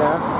Yeah.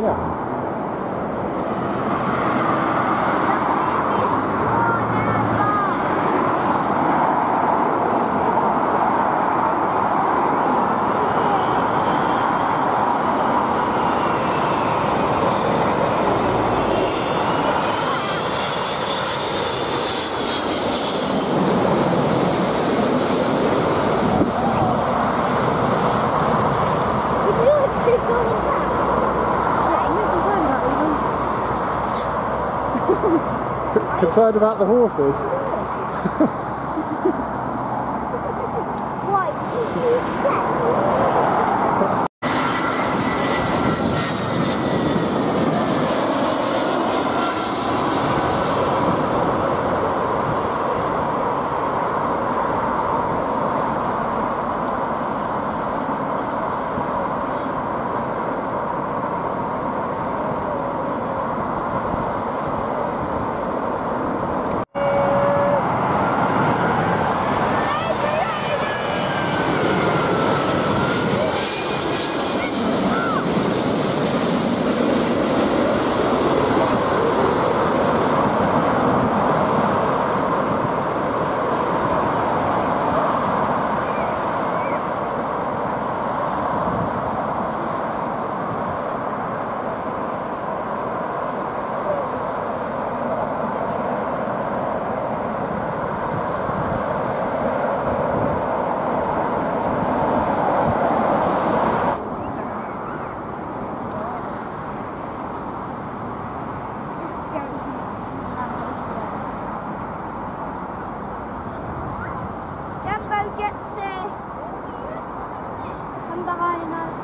Yeah. concerned about the horses.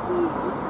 to